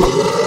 you.